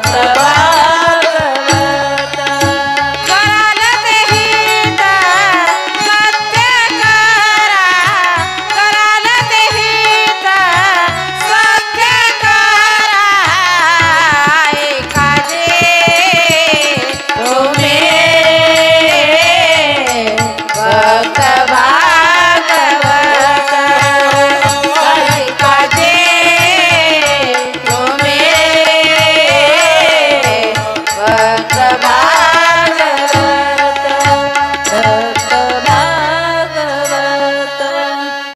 Bye.